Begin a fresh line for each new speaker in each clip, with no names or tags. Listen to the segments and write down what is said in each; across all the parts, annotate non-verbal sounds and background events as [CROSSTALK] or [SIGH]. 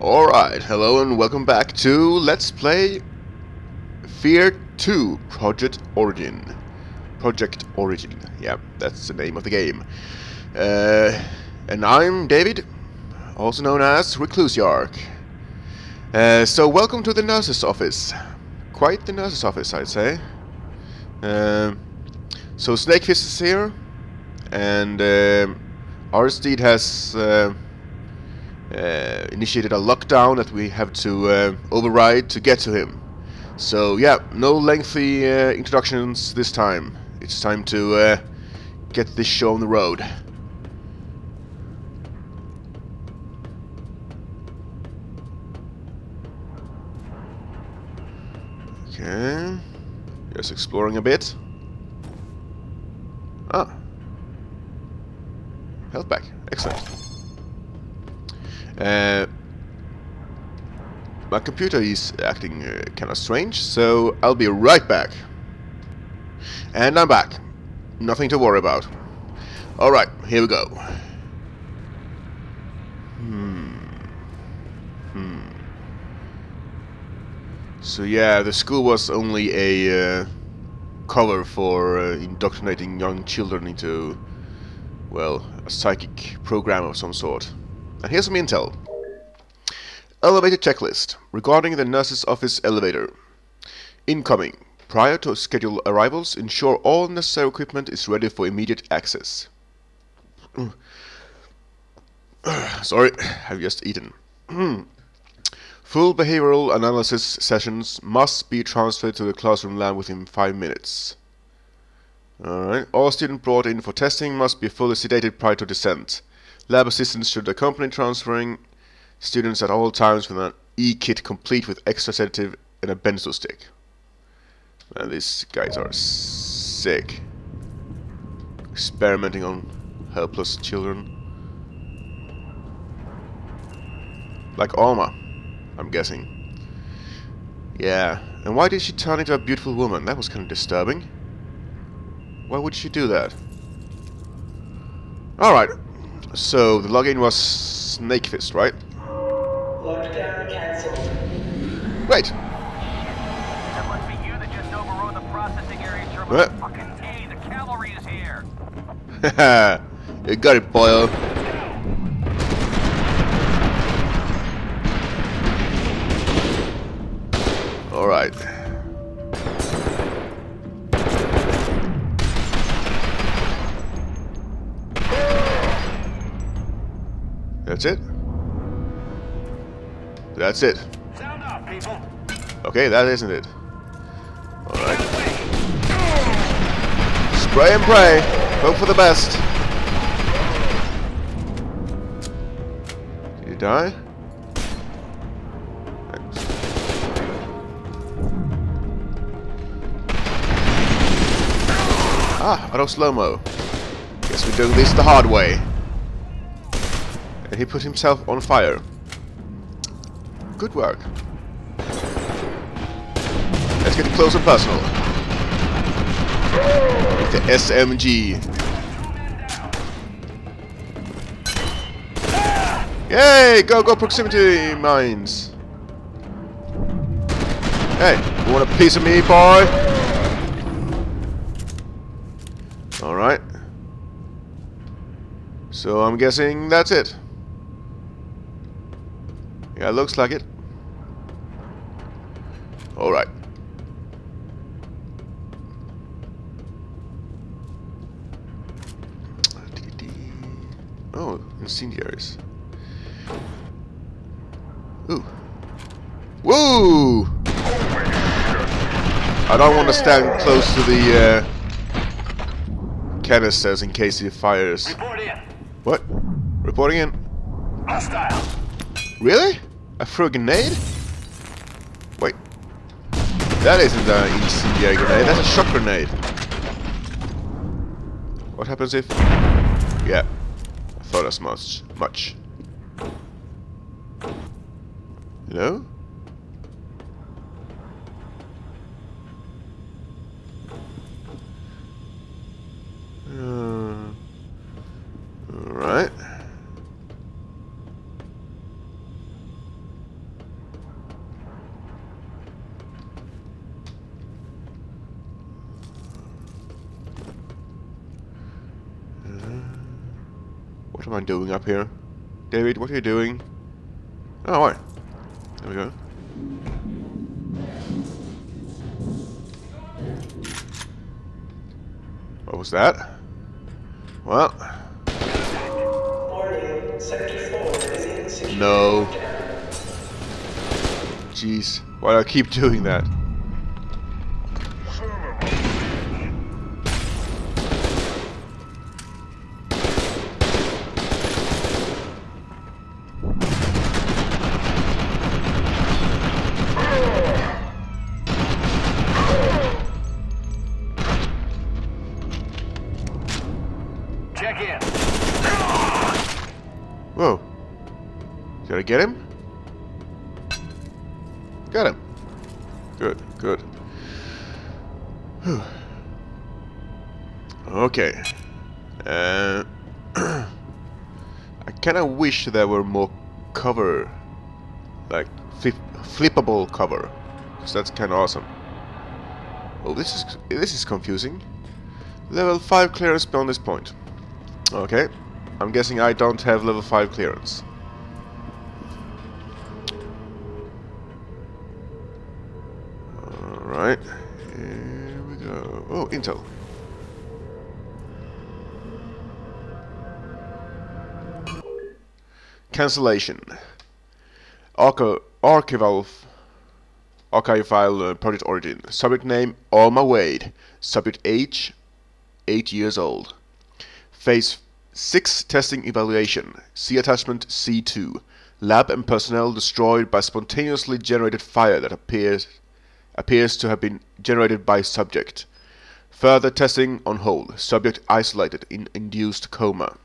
Alright, hello and welcome back to Let's Play Fear 2 Project Origin. Project Origin, yeah, that's the name of the game. Uh, and I'm David, also known as Recluse Yark. Uh, so welcome to the nurse's office. Quite the nurse's office, I'd say. Um, so Snakefist is here, and um, Aristide has uh, initiated a lockdown that we have to uh, override to get to him. So yeah, no lengthy uh, introductions this time. It's time to uh, get this show on the road. Okay, just exploring a bit. Ah, health back, excellent. Uh, my computer is acting uh, kind of strange, so I'll be right back. And I'm back. Nothing to worry about. Alright, here we go. Hmm. Hmm. So yeah, the school was only a uh, cover for uh, indoctrinating young children into, well, a psychic program of some sort. And here's some intel. Elevator checklist regarding the nurse's office elevator. Incoming. Prior to scheduled arrivals, ensure all necessary equipment is ready for immediate access. [CLEARS THROAT] Sorry, [CLEARS THROAT] I've just eaten. [CLEARS THROAT] Full behavioral analysis sessions must be transferred to the classroom lab within 5 minutes. Alright, all students brought in for testing must be fully sedated prior to descent. Lab assistants should accompany transferring students at all times with an E-kit complete with extra sedative and a benzo stick. Man, these guys are sick. Experimenting on helpless children. Like Alma, I'm guessing. Yeah, and why did she turn into a beautiful woman? That was kind of disturbing. Why would she do that? Alright, so the login was Snakefist, right?
Lockdown cancelled.
Great.
That must be you that just overrode the processing area terminal.
What?
Fucking A, the cavalry is here.
You got it, boyo. That's it? That's it.
Sound off, people.
Okay, that isn't it. Alright. Spray and pray. Hope for the best. Did you die? Ah, auto slow-mo. Guess we're doing this the hard way. And he put himself on fire. Good work. Let's get close and personal. With the SMG. Yay! Go, go, proximity mines. Hey, you want a piece of me, boy? Alright. So I'm guessing that's it. Yeah, looks like it. Alright. Oh, incendiaries. Ooh. Woo! I don't want to stand close to the uh, canisters in case he fires.
Report in.
What? Reporting in?
Hostile.
Really? I threw a grenade? Wait. That isn't an incendiary grenade, that's a shock grenade. What happens if... Yeah. I thought as much. Much. Hello Alright. I doing up here? David, what are you doing? Oh, right. There we go. What was that? Well,
Warning, Sector 4 is in secure
No. jeez. Why do I keep doing that? Get him? Got him. Good, good. Whew. Okay. Uh, [CLEARS THROAT] I kinda wish there were more cover. Like, flip flippable cover. Because that's kinda awesome. Oh, this is this is confusing. Level 5 clearance beyond this point. Okay. I'm guessing I don't have level 5 clearance. Alright. Here we go. Oh, Intel. Cancellation. Archi archival archive file uh, project origin. Subject name Alma Wade. Subject age 8 years old. Phase 6 testing evaluation. See attachment C2. Lab and personnel destroyed by spontaneously generated fire that appears appears to have been generated by subject. Further testing on hold. Subject isolated in induced coma.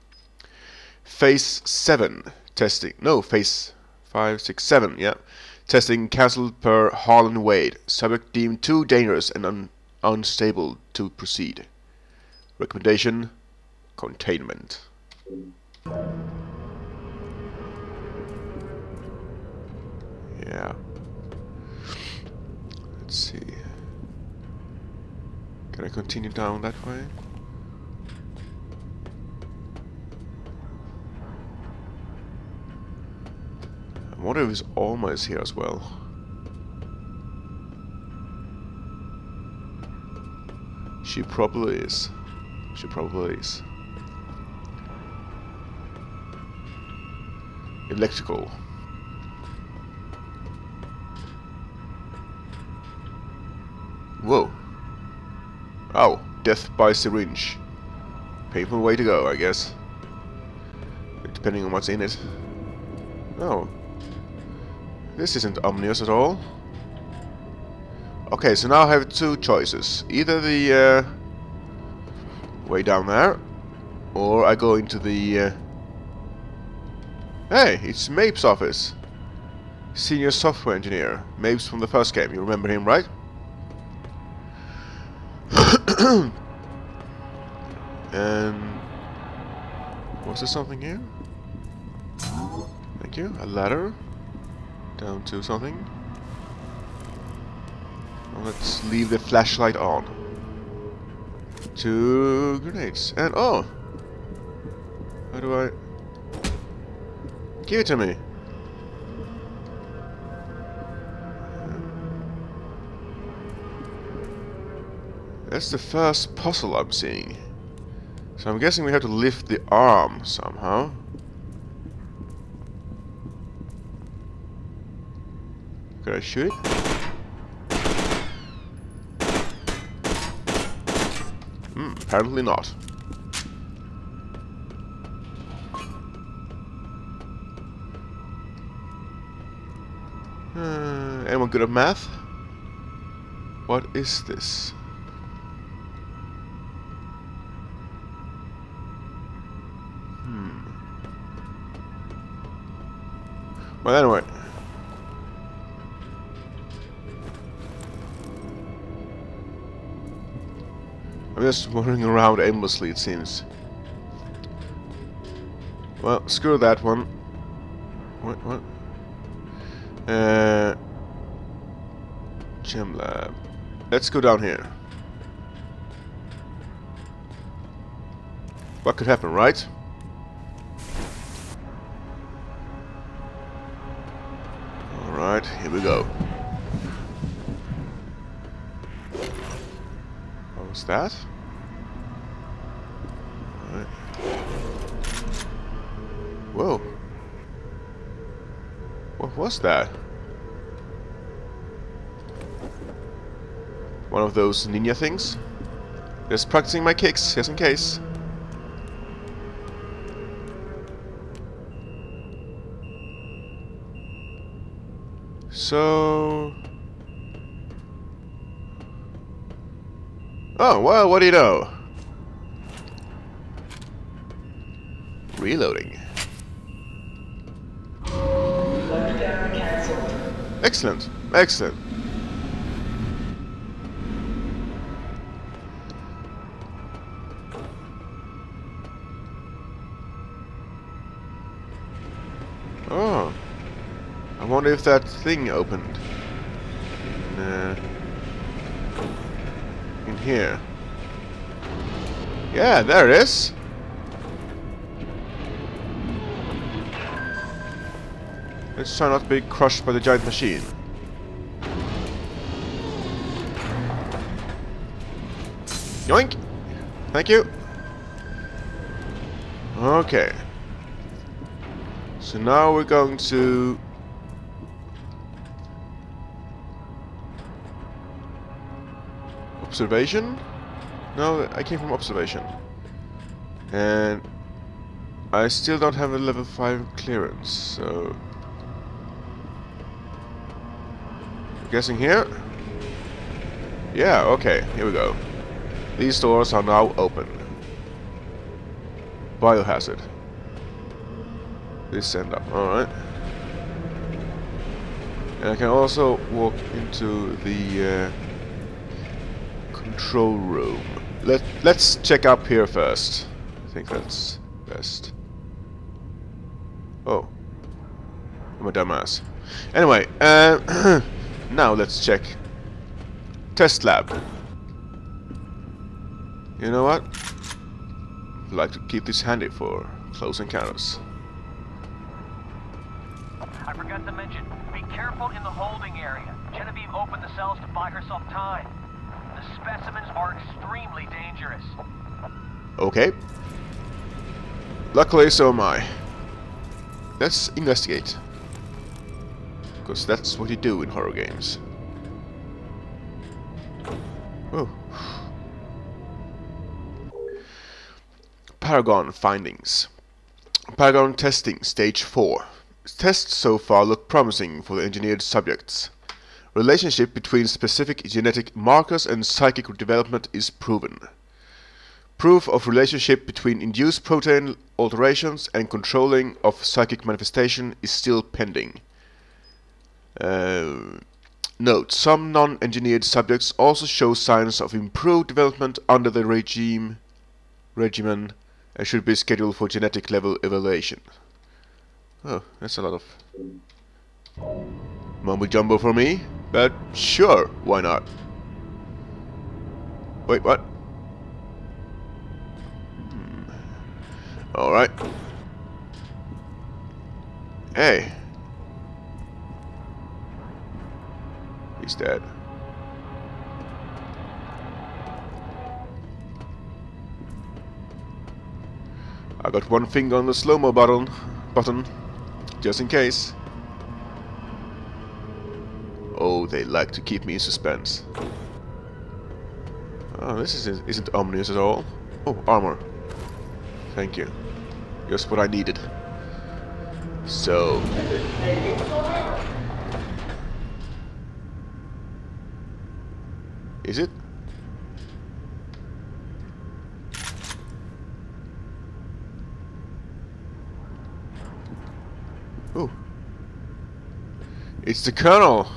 Phase 7 testing. No, phase 5, 6, 7, yeah. Testing cancelled per Harlan Wade. Subject deemed too dangerous and un unstable to proceed. Recommendation containment. Yeah. Let's see. Can I continue down that way? I wonder if his is here as well. She probably is. She probably is. Electrical. Whoa. Oh, death by syringe. Painful way to go, I guess. Depending on what's in it. Oh. This isn't ominous at all. Okay, so now I have two choices. Either the uh, way down there, or I go into the... Uh, hey, it's Mapes' office. Senior software engineer. Mapes from the first game. You remember him, right? And... [CLEARS THROAT] Um, was there something here? Thank you. A ladder. Down to something. Well, let's leave the flashlight on. Two grenades. And oh! How do I... Give it to me. That's the first puzzle I'm seeing. So I'm guessing we have to lift the arm somehow. Could I shoot it? Hmm, apparently not. Uh, anyone good at math? What is this? Well, anyway. I'm just wandering around aimlessly, it seems. Well, screw that one. What? What? Uh, gem lab. Let's go down here. What could happen, right? Alright, here we go. What was that? Whoa. What was that? One of those ninja things? Just practicing my kicks, just in case. So... Oh, well, what do you know? Reloading. Excellent, excellent. Wonder if that thing opened. In, uh, in here. Yeah, there it is. Let's try not to be crushed by the giant machine. Yoink! Thank you. Okay. So now we're going to... Observation? No, I came from observation. And I still don't have a level 5 clearance, so... I'm Guessing here? Yeah, okay, here we go. These doors are now open. Biohazard. This end up, alright. And I can also walk into the uh, control room. Let, let's check up here first. I think that's best. Oh. I'm a dumbass. Anyway, uh, [CLEARS THROAT] now let's check. Test lab. You know what? I'd like to keep this handy for close encounters.
I forgot to mention, be careful in the holding area. Genevieve opened the cells to buy herself time. The specimens are extremely dangerous.
Okay. Luckily, so am I. Let's investigate. Because that's what you do in horror games. Oh. Paragon findings. Paragon testing, stage 4. Tests so far look promising for the engineered subjects. Relationship between specific genetic markers and psychic development is proven. Proof of relationship between induced protein alterations and controlling of psychic manifestation is still pending. Uh, note, some non-engineered subjects also show signs of improved development under the regime regimen and should be scheduled for genetic level evaluation. Oh, that's a lot of mumbo jumbo for me, but sure, why not? Wait, what? Alright. Hey. He's dead. I got one finger on the slow-mo button, button, just in case. Oh, they like to keep me in suspense. Oh, this isn't, isn't ominous at all. Oh, armor. Thank you. Just what I needed. So... Is it? Ooh. It's the Colonel!